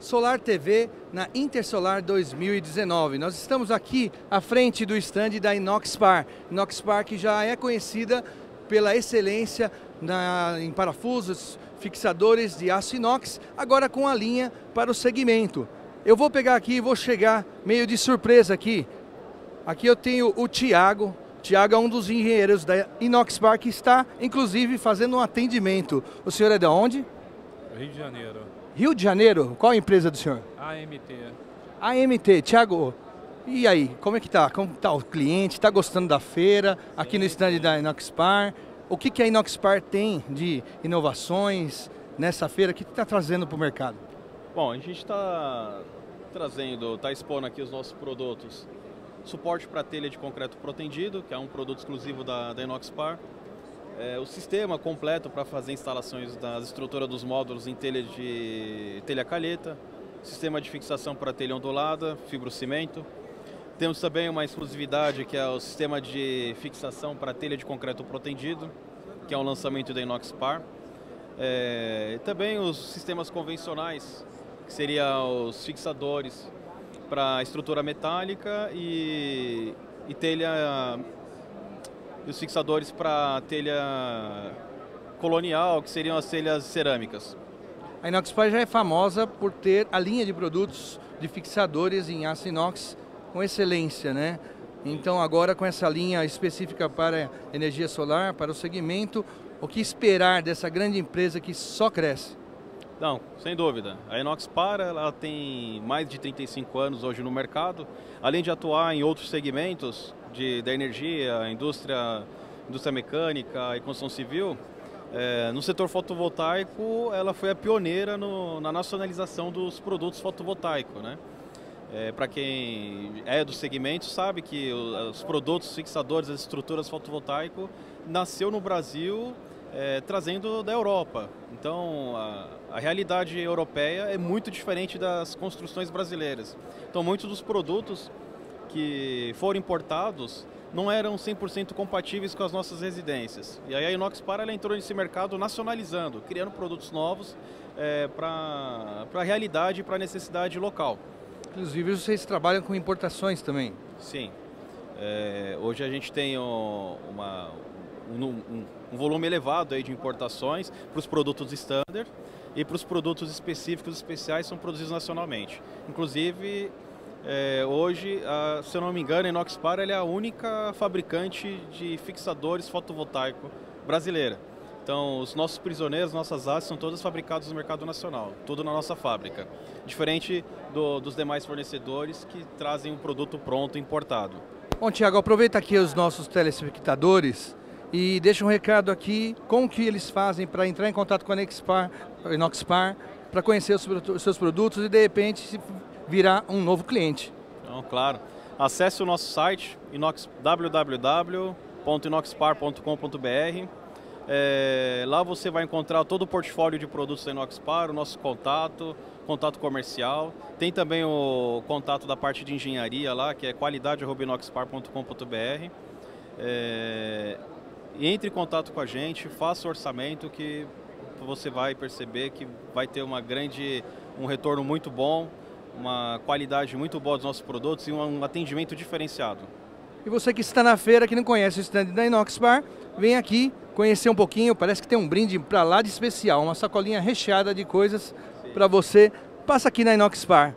Solar TV na Intersolar 2019. Nós estamos aqui à frente do stand da Inoxpar. Inoxpar que já é conhecida pela excelência na, em parafusos, fixadores de aço inox, agora com a linha para o segmento. Eu vou pegar aqui e vou chegar meio de surpresa aqui. Aqui eu tenho o Tiago. Tiago é um dos engenheiros da Inoxpar que está, inclusive, fazendo um atendimento. O senhor é de onde? Rio de Janeiro. Rio de Janeiro? Qual a empresa do senhor? AMT. AMT. Tiago, e aí, como é que tá? Como tá o cliente? Está gostando da feira? Aqui no stand da Inoxpar? O que, que a Inoxpar tem de inovações nessa feira? O que está trazendo para o mercado? Bom, a gente está trazendo, está expondo aqui os nossos produtos. Suporte para telha de concreto protendido, que é um produto exclusivo da, da Inoxpar. É, o sistema completo para fazer instalações das estruturas dos módulos em telha de telha calheta, sistema de fixação para telha ondulada, fibrocimento. Temos também uma exclusividade que é o sistema de fixação para telha de concreto protendido, que é um lançamento da Inoxpar. É, também os sistemas convencionais, que seriam os fixadores para estrutura metálica e, e telha e os fixadores para telha colonial, que seriam as telhas cerâmicas. A Inoxpar já é famosa por ter a linha de produtos de fixadores em aço inox com excelência, né? Então agora com essa linha específica para energia solar, para o segmento, o que esperar dessa grande empresa que só cresce? Não, sem dúvida. A Inoxpar ela tem mais de 35 anos hoje no mercado, além de atuar em outros segmentos, de, da energia, indústria, indústria mecânica e construção civil, é, no setor fotovoltaico ela foi a pioneira no, na nacionalização dos produtos fotovoltaicos. Né? É, Para quem é do segmento sabe que os produtos fixadores, as estruturas fotovoltaicas nasceu no Brasil é, trazendo da Europa. Então a, a realidade europeia é muito diferente das construções brasileiras. Então muitos dos produtos que foram importados não eram 100% compatíveis com as nossas residências. E aí a Inoxpar ela entrou nesse mercado nacionalizando, criando produtos novos é, para a realidade e para a necessidade local. Inclusive vocês trabalham com importações também? Sim. É, hoje a gente tem uma, um, um, um, volume elevado aí de importações para os produtos standard e para os produtos específicos especiais são produzidos nacionalmente. Inclusive é, hoje, a, se eu não me engano, a Inoxpar é a única fabricante de fixadores fotovoltaicos brasileira. Então, os nossos prisioneiros, nossas hastes são todas fabricadas no mercado nacional, tudo na nossa fábrica. Diferente do, dos demais fornecedores que trazem um produto pronto importado. Bom, Tiago, aproveita aqui os nossos telespectadores e deixa um recado aqui, como que eles fazem para entrar em contato com a Inoxpar, Inoxpar para conhecer os, seus produtos e de repente virar um novo cliente. Então, claro. Acesse o nosso site inox, www.inoxpar.com.br. É, lá você vai encontrar todo o portfólio de produtos da Inoxpar, o nosso contato, contato comercial. Tem também o contato da parte de engenharia lá, que é qualidade.inoxpar.com.br. É, entre em contato com a gente, faça o orçamento que você vai perceber que vai ter uma grande, um retorno muito bom uma qualidade muito boa dos nossos produtos e um atendimento diferenciado. E você que está na feira, que não conhece o stand da Inox Bar, vem aqui conhecer um pouquinho, parece que tem um brinde para lá de especial, uma sacolinha recheada de coisas para você. Passa aqui na Inox Bar.